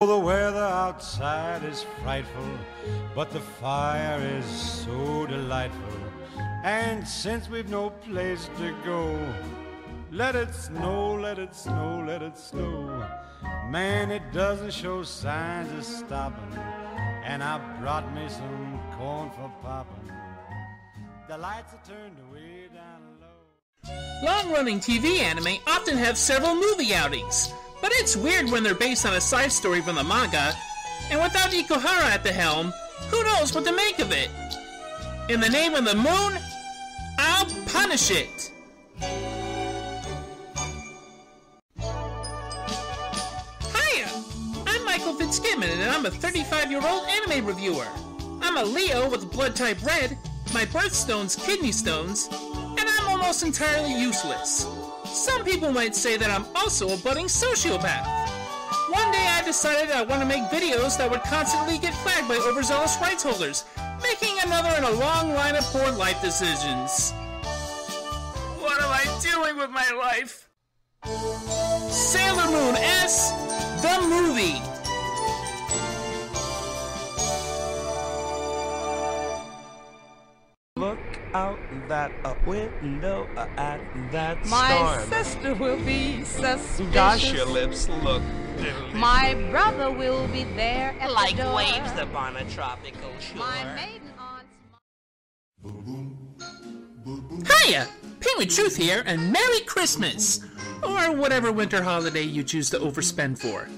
The weather outside is frightful, but the fire is so delightful. And since we've no place to go, let it snow, let it snow, let it snow. Man, it doesn't show signs of stopping. And I brought me some corn for popping. The lights are turned way down low. Long running TV anime often have several movie outings, but it's weird when they're based on a side story from the manga. And without Ikuhara at the helm, who knows what to make of it? In the name of the moon, I'll punish it! Hiya! I'm Michael Fitzgibbon, and I'm a 35 year old anime reviewer. I'm a Leo with blood type red, my birthstone's kidney stones, and I'm almost entirely useless. Some people might say that I'm also a budding sociopath. One day I decided I want to make videos that would constantly get flagged by overzealous rights holders, making another in a long line of poor life decisions. What am I doing with my life? Sailor Moon S, the movie. Out that a window uh, at that My storm. sister will be suspicious. Gosh, your lips look delicious. My brother will be there at like the door. waves upon a tropical shore. My maiden aunt's Hiya! Penguin Truth here, and Merry Christmas! Or whatever winter holiday you choose to overspend for.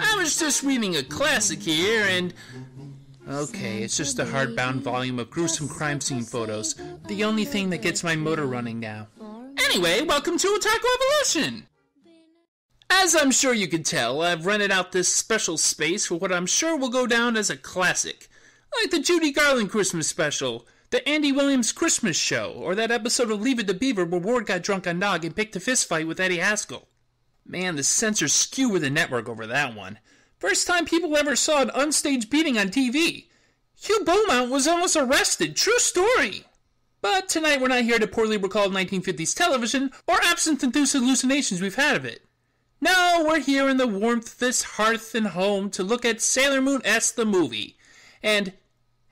I was just reading a classic here, and. Okay, it's just a hardbound volume of gruesome crime scene photos. The only thing that gets my motor running now. Anyway, welcome to Otaku Evolution! As I'm sure you can tell, I've rented out this special space for what I'm sure will go down as a classic. Like the Judy Garland Christmas special, the Andy Williams Christmas show, or that episode of Leave It to Beaver where Ward got drunk on Nog and picked a fist fight with Eddie Haskell. Man, the censors skew with the network over that one. First time people ever saw an unstaged beating on TV. Hugh Beaumont was almost arrested. True story. But tonight we're not here to poorly recall 1950s television or absinthe-induced hallucinations we've had of it. No, we're here in the warmth of this hearth and home to look at Sailor Moon S the movie. And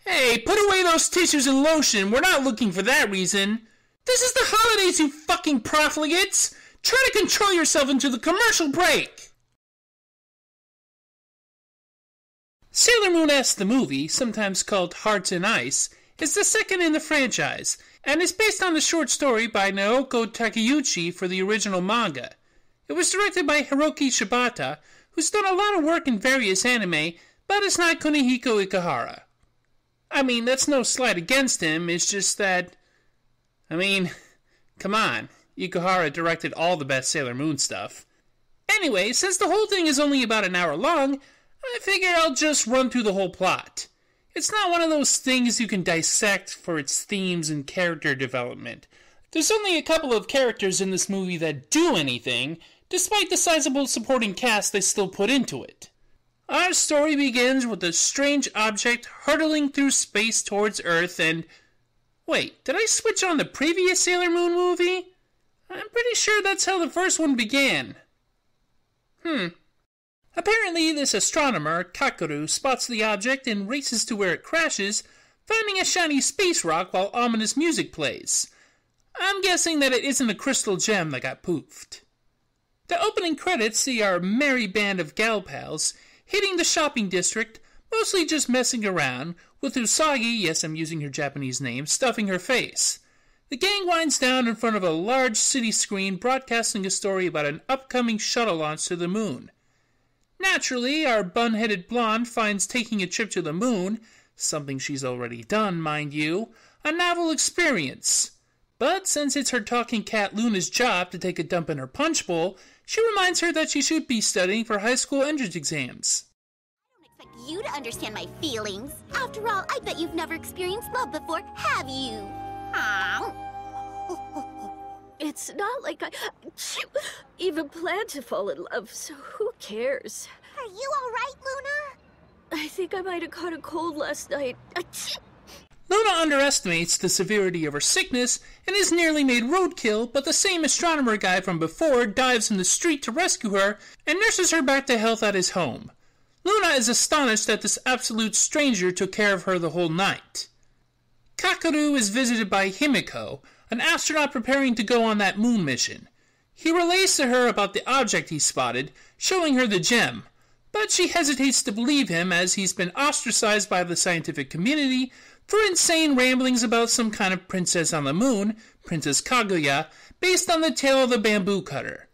hey, put away those tissues and lotion. We're not looking for that reason. This is the holidays, you fucking profligates. Try to control yourself into the commercial break. Sailor Moon S the movie, sometimes called Hearts in Ice, is the second in the franchise and is based on the short story by Naoko Takeuchi for the original manga. It was directed by Hiroki Shibata, who's done a lot of work in various anime, but is not Kunihiko Ikuhara. I mean, that's no slight against him, it's just that. I mean, come on. Ikuhara directed all the best Sailor Moon stuff. Anyway, since the whole thing is only about an hour long, I figure I'll just run through the whole plot. It's not one of those things you can dissect for its themes and character development. There's only a couple of characters in this movie that do anything, despite the sizable supporting cast they still put into it. Our story begins with a strange object hurtling through space towards Earth and. Wait, did I switch on the previous Sailor Moon movie? I'm pretty sure that's how the first one began. Hmm. Apparently, this astronomer, Kakeru, spots the object and races to where it crashes, finding a shiny space rock while ominous music plays. I'm guessing that it isn't a crystal gem that got poofed. The opening credits see our merry band of gal pals hitting the shopping district, mostly just messing around, with Usagi, yes, I'm using her Japanese name, stuffing her face. The gang winds down in front of a large city screen broadcasting a story about an upcoming shuttle launch to the moon. Naturally, our bun headed blonde finds taking a trip to the moon, something she's already done, mind you, a novel experience. But since it's her talking cat Luna's job to take a dump in her punch bowl, she reminds her that she should be studying for high school entrance exams. I don't expect you to understand my feelings. After all, I bet you've never experienced love before, have you? Aw. It's not like I even plan to fall in love, so who cares? Are you all right, Luna? I think I might have caught a cold last night. Luna underestimates the severity of her sickness and is nearly made roadkill, but the same astronomer guy from before dives in the street to rescue her and nurses her back to health at his home. Luna is astonished that this absolute stranger took care of her the whole night. Kakeru is visited by Himiko, an astronaut preparing to go on that moon mission. He relays to her about the object he spotted, showing her the gem, but she hesitates to believe him as he's been ostracized by the scientific community for insane ramblings about some kind of princess on the moon, Princess Kaguya, based on the tale of the bamboo cutter.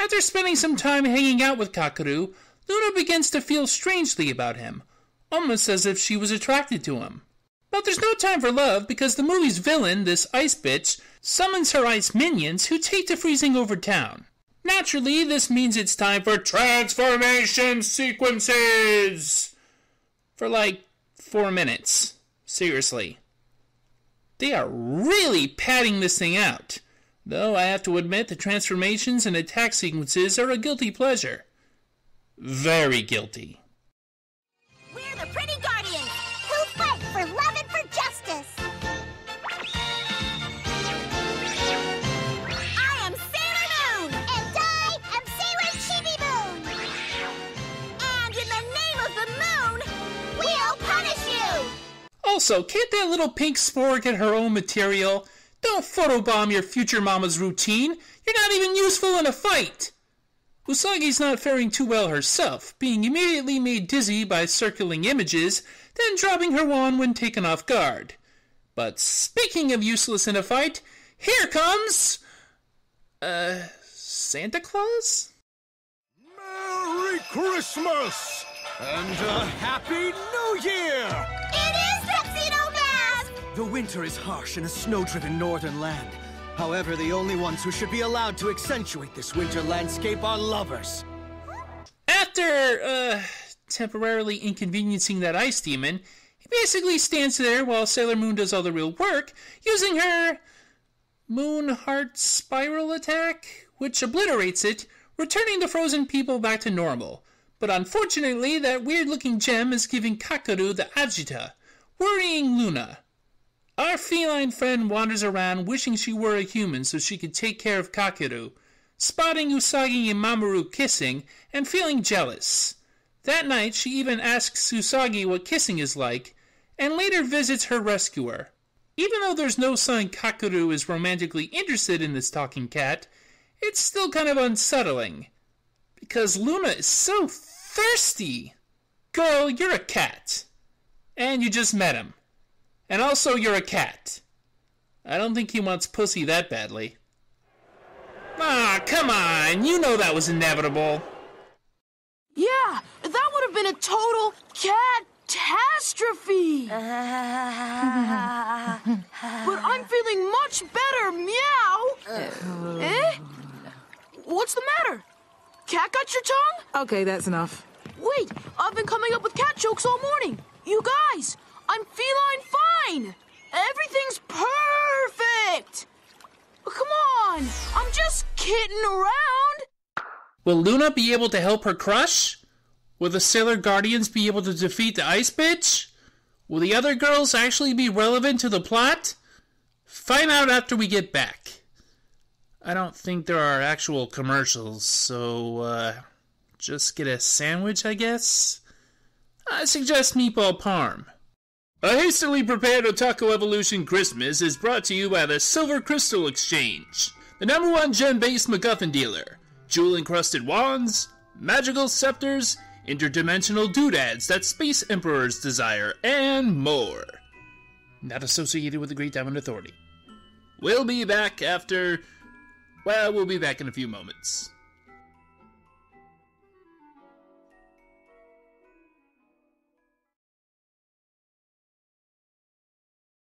After spending some time hanging out with Kakeru, Luna begins to feel strangely about him, almost as if she was attracted to him. But there's no time for love because the movie's villain, this ice bitch, summons her ice minions who take to freezing over town. Naturally, this means it's time for transformation sequences! For like four minutes. Seriously. They are really padding this thing out. Though I have to admit the transformations and attack sequences are a guilty pleasure. Very guilty. Also, can't that little pink spore get her own material? Don't photobomb your future mama's routine. You're not even useful in a fight. Usagi's not faring too well herself, being immediately made dizzy by circling images, then dropping her wand when taken off guard. But speaking of useless in a fight, here comes. Uh. Santa Claus? Merry Christmas! And a Happy New Year! The winter is harsh in a snow-driven northern land. However, the only ones who should be allowed to accentuate this winter landscape are lovers. After, uh, temporarily inconveniencing that ice demon, he basically stands there while Sailor Moon does all the real work, using her Moon Heart Spiral attack, which obliterates it, returning the frozen people back to normal. But unfortunately, that weird looking gem is giving Kakeru the agita, worrying Luna. Our feline friend wanders around wishing she were a human so she could take care of Kakeru, spotting Usagi and Mamoru kissing and feeling jealous. That night, she even asks Usagi what kissing is like, and later visits her rescuer. Even though there's no sign Kakeru is romantically interested in this talking cat, it's still kind of unsettling. Because Luna is so thirsty. Girl, you're a cat. And you just met him. And also, you're a cat. I don't think he wants pussy that badly. Ah, come on. You know that was inevitable. Yeah, that would have been a total catastrophe. but I'm feeling much better, meow. eh? What's the matter? Cat got your tongue? Okay, that's enough. Wait, I've been coming up with cat jokes all morning. You guys, I'm feline fine. Everything's perfect. Come on, I'm just kidding around. Will Luna be able to help her crush? Will the Sailor Guardians be able to defeat the Ice Bitch? Will the other girls actually be relevant to the plot? Find out after we get back. I don't think there are actual commercials, so, uh, just get a sandwich, I guess? I suggest meatball parm. A hastily prepared Otaku Evolution Christmas is brought to you by the Silver Crystal Exchange, the number one gem based MacGuffin dealer. Jewel encrusted wands, magical scepters, interdimensional doodads that space emperors desire, and more. Not associated with the Great Diamond Authority. We'll be back after. Well, we'll be back in a few moments.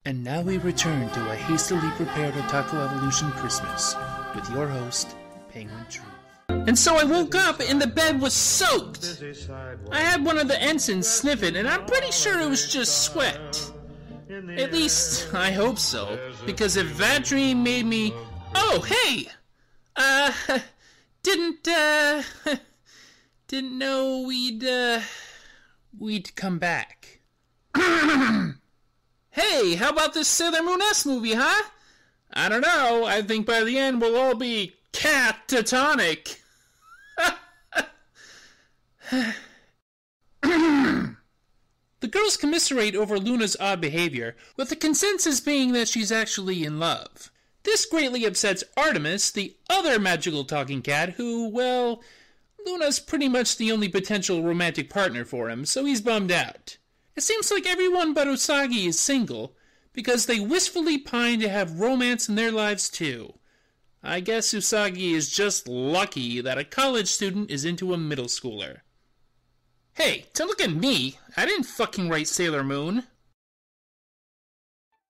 And now we return to a hastily prepared Otaku Evolution Christmas with your host, Penguin Truth. And so I woke up and the bed was soaked. I had one of the ensigns sniff it, and I'm pretty sure it was just sweat. At least, I hope so. Because if that dream made me. Oh, hey! Uh. Didn't, uh. Didn't know we'd, uh. We'd come back. Hey, how about this Sailor Moon S movie, huh? I don't know. I think by the end we'll all be catatonic. The girls commiserate over Luna's odd behavior, with the consensus being that she's actually in love. This greatly upsets Artemis, the other magical talking cat, who, well, Luna's pretty much the only potential romantic partner for him, so he's bummed out. It seems like everyone but Usagi is single, because they wistfully pine to have romance in their lives too. I guess Usagi is just lucky that a college student is into a middle schooler. Hey, to look at me, I didn't fucking write Sailor Moon.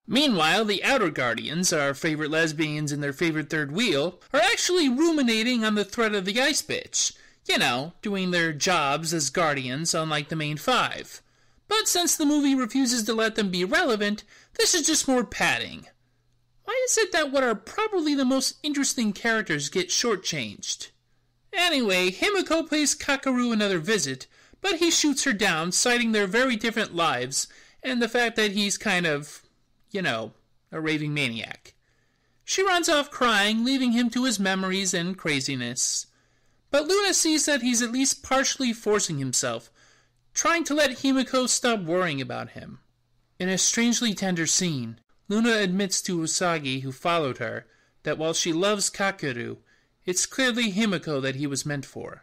Meanwhile, the Outer Guardians, our favorite lesbians in their favorite third wheel, are actually ruminating on the threat of the Ice Bitch. You know, doing their jobs as guardians, unlike the main five. But since the movie refuses to let them be relevant, this is just more padding. Why is it that what are probably the most interesting characters get shortchanged? Anyway, Himiko pays Kakeru another visit, but he shoots her down, citing their very different lives and the fact that he's kind of, you know, a raving maniac. She runs off crying, leaving him to his memories and craziness. But Luna sees that he's at least partially forcing himself, trying to let Himiko stop worrying about him. In a strangely tender scene, Luna admits to Usagi, who followed her, that while she loves Kakeru, it's clearly Himiko that he was meant for.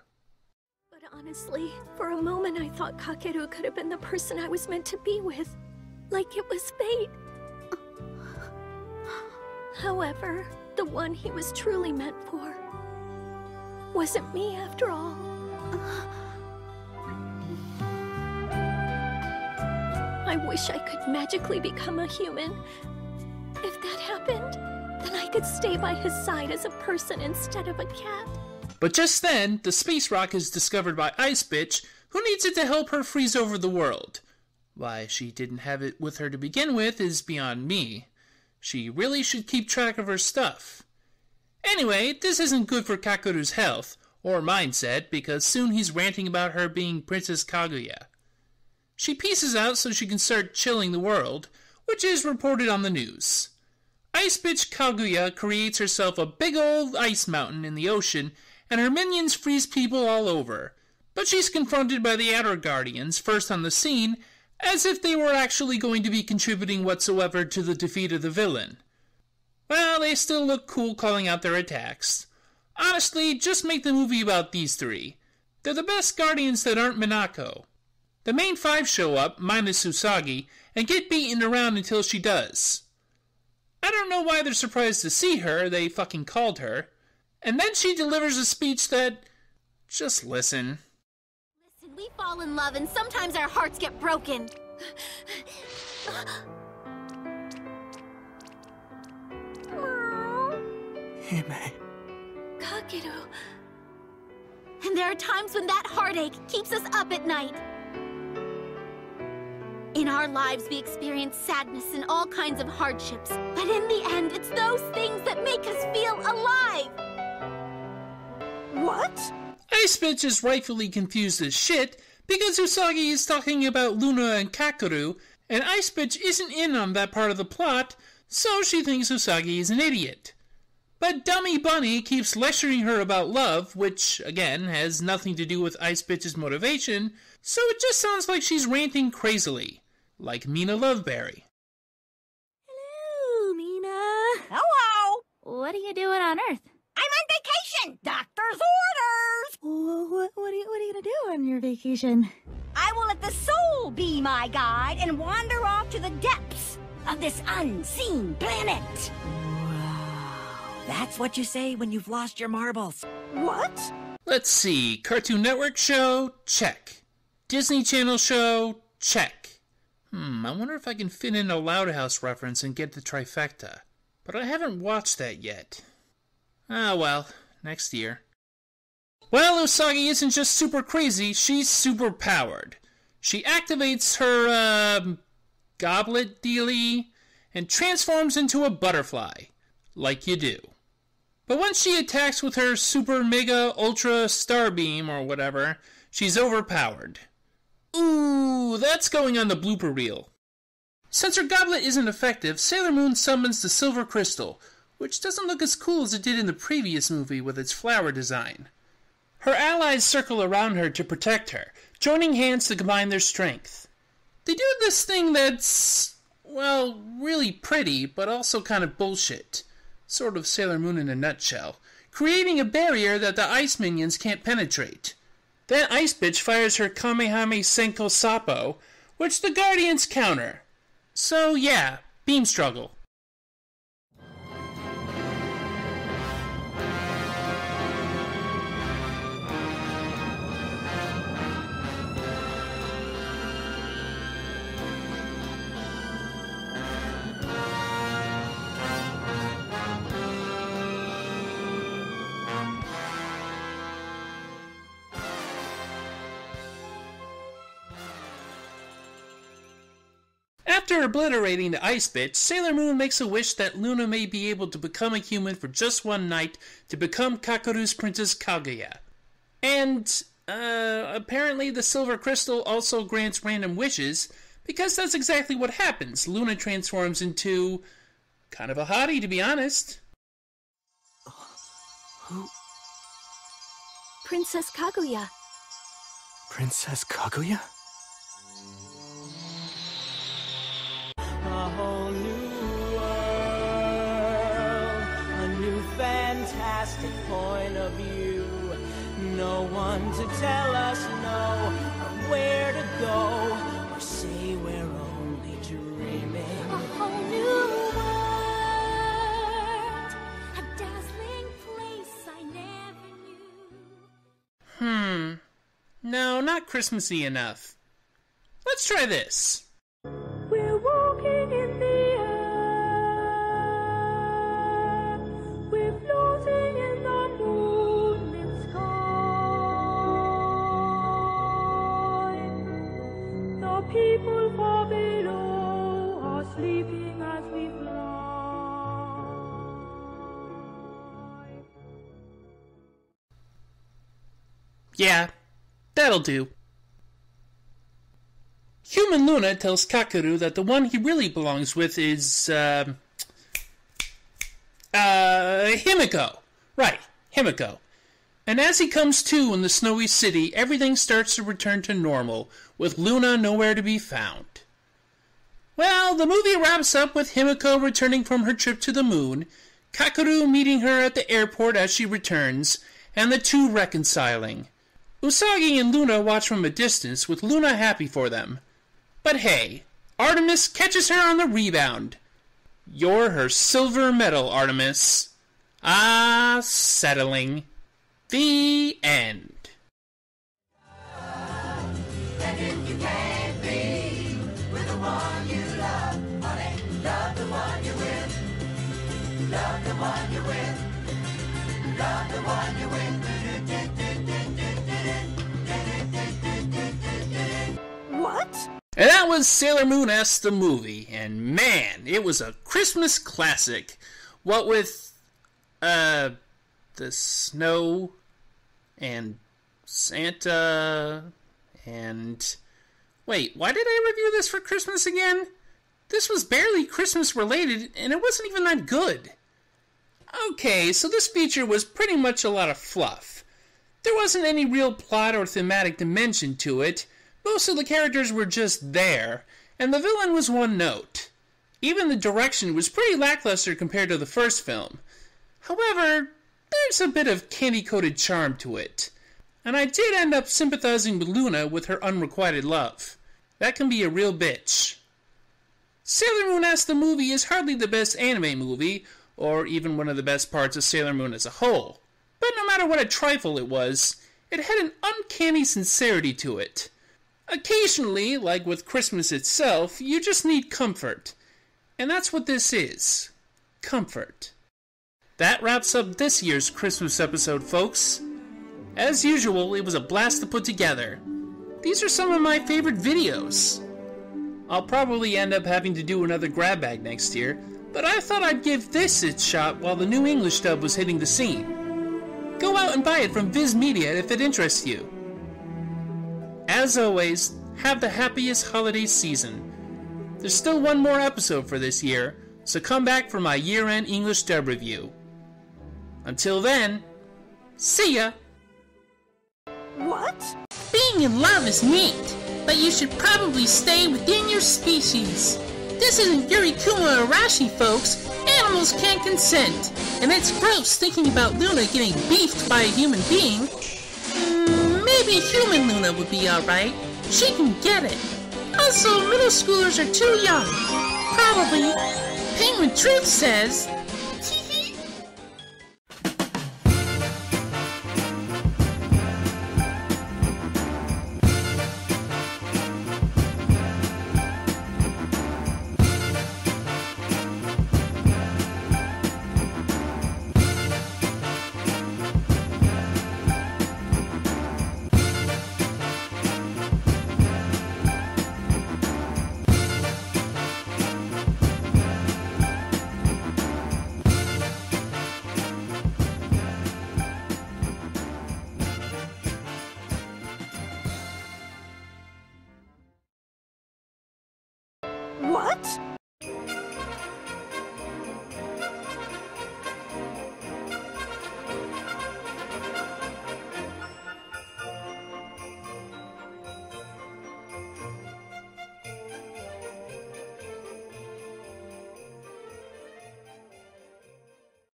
But honestly, for a moment I thought Kakeru could have been the person I was meant to be with. Like it was fate. However, the one he was truly meant for wasn't me after all. I wish I could magically become a human. If that happened, then I could stay by his side as a person instead of a cat. But just then, the space rock is discovered by Ice Bitch, who needs it to help her freeze over the world. Why she didn't have it with her to begin with is beyond me. She really should keep track of her stuff. Anyway, this isn't good for Kakeru's health, or mindset, because soon he's ranting about her being Princess Kaguya. She pieces out so she can start chilling the world, which is reported on the news. Ice Bitch Kaguya creates herself a big old ice mountain in the ocean, and her minions freeze people all over. But she's confronted by the Outer Guardians, first on the scene, as if they were actually going to be contributing whatsoever to the defeat of the villain. Well, they still look cool calling out their attacks. Honestly, just make the movie about these three. They're the best Guardians that aren't Minako. The main five show up, minus Usagi, and get beaten around until she does. I don't know why they're surprised to see her, they fucking called her. And then she delivers a speech that. Just listen. Listen, we fall in love and sometimes our hearts get broken. Hime. Kakeru. And there are times when that heartache keeps us up at night. In our lives, we experience sadness and all kinds of hardships. But in the end, it's those things that make us feel alive. What? Ice Bitch is rightfully confused as shit because Usagi is talking about Luna and Kakeru, and Ice Bitch isn't in on that part of the plot, so she thinks Usagi is an idiot. But Dummy Bunny keeps lecturing her about love, which, again, has nothing to do with Ice Bitch's motivation, so it just sounds like she's ranting crazily, like Mina Loveberry. Hello, Mina. Hello. What are you doing on Earth? I'm on vacation. Doctor's orders. What, what, are you, what are you gonna do on your vacation? I will let the soul be my guide and wander off to the depths of this unseen planet. That's what you say when you've lost your marbles. What? Let's see. Cartoon Network show? Check. Disney Channel show? Check. Hmm, I wonder if I can fit in a Loud House reference and get the trifecta. But I haven't watched that yet. Ah, well, next year. Well, Usagi isn't just super crazy, she's super powered. She activates her, uh, goblet dealie and transforms into a butterfly. Like you do. But once she attacks with her super mega ultra star beam or whatever, she's overpowered. Ooh, that's going on the blooper reel. Since her goblet isn't effective, Sailor Moon summons the Silver Crystal, which doesn't look as cool as it did in the previous movie with its flower design. Her allies circle around her to protect her, joining hands to combine their strength. They do this thing that's, well, really pretty, but also kind of bullshit. Sort of Sailor Moon in a nutshell. Creating a barrier that the ice minions can't penetrate. Then Ice Bitch fires her Kamehame Senko Sappo, which the Guardians counter. So yeah, beam struggle. After obliterating the ice bitch, Sailor Moon makes a wish that Luna may be able to become a human for just one night to become Kakeru's Princess Kaguya. And, uh, apparently the silver crystal also grants random wishes, because that's exactly what happens. Luna transforms into kind of a hottie, to be honest. Who? Princess Kaguya. Princess Kaguya? Fantastic point of view. No one to tell us no, or where to go, or say we're only dreaming. A whole new world. A dazzling place I never knew. Hmm. No, not Christmassy enough. Let's try this. Yeah, that'll do. Human Luna tells Kakeru that the one he really belongs with is, uh, uh, Himiko. Right, Himiko. And as he comes to in the snowy city, everything starts to return to normal, with Luna nowhere to be found. Well, the movie wraps up with Himiko returning from her trip to the moon, Kakeru meeting her at the airport as she returns, and the two reconciling. Usagi and Luna watch from a distance, with Luna happy for them. But hey, Artemis catches her on the rebound. You're her silver medal, Artemis. Ah, settling. The end. With the one you love, And that was Sailor Moon S the movie, and man, it was a Christmas classic. What with uh the snow and Santa and wait, why did I review this for Christmas again? This was barely Christmas related and it wasn't even that good. Okay, so this feature was pretty much a lot of fluff. There wasn't any real plot or thematic dimension to it. Most of the characters were just there, and the villain was one note. Even the direction was pretty lackluster compared to the first film. However, there's a bit of candy coated charm to it. And I did end up sympathizing with Luna with her unrequited love. That can be a real bitch. Sailor Moon S the movie is hardly the best anime movie, or even one of the best parts of Sailor Moon as a whole. But no matter what a trifle it was, it had an uncanny sincerity to it. Occasionally, like with Christmas itself, you just need comfort. And that's what this is comfort. That wraps up this year's Christmas episode, folks. As usual, it was a blast to put together. These are some of my favorite videos. I'll probably end up having to do another grab bag next year, but I thought I'd give this its shot while the new English dub was hitting the scene. Go out and buy it from Viz Media if it interests you. As always, have the happiest holiday season. There's still one more episode for this year, so come back for my year end English dub review. Until then, see ya! What? Being in love is neat! but you should probably stay within your species. This isn't Yurikuma Arashi, folks. Animals can't consent. And it's gross thinking about Luna getting beefed by a human being. Maybe human Luna would be alright. She can get it. Also, middle schoolers are too young. Probably. Penguin Truth says.